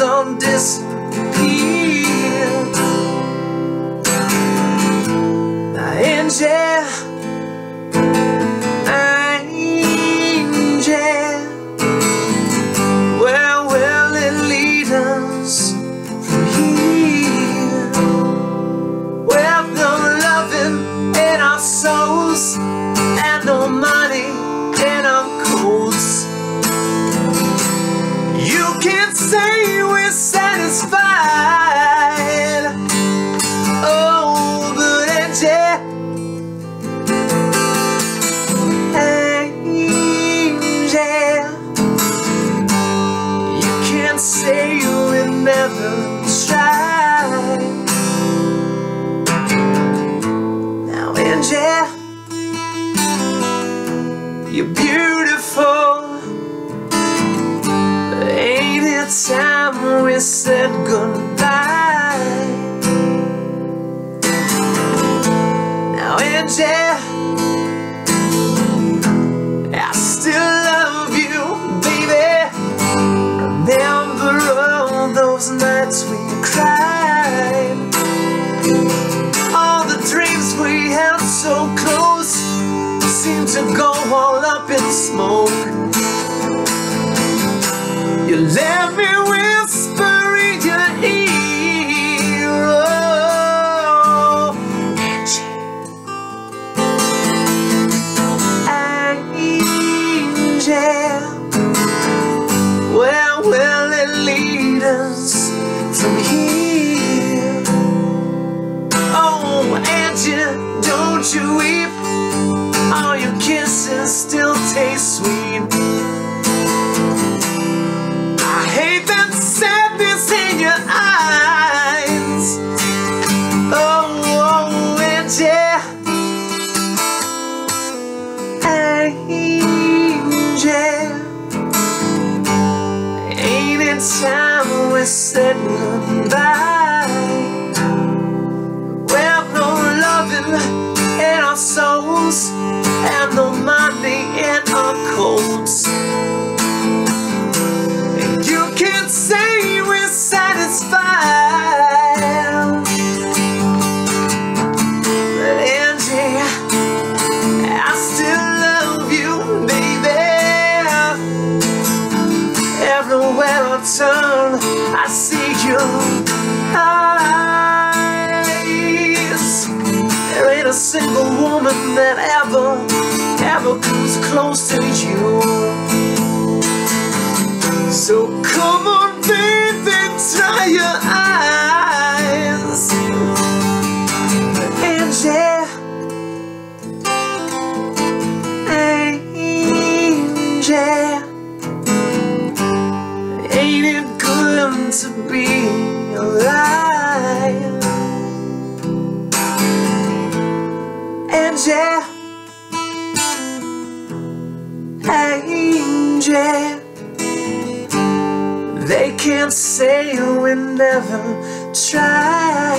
clouds on disappeared. Angie, Angie, said goodbye? Now, Angie, I you weep. All your kisses still taste sweet. I hate that sadness in your eyes. Oh, oh, Angie, Angie. Ain't it time we said goodbye? Souls and the money in our coats. And you can't say we're satisfied. But Angie, I still love you, baby. Everywhere I turn, I see your that ever, ever comes close to you. So come on, Angie. They can't say we never tried.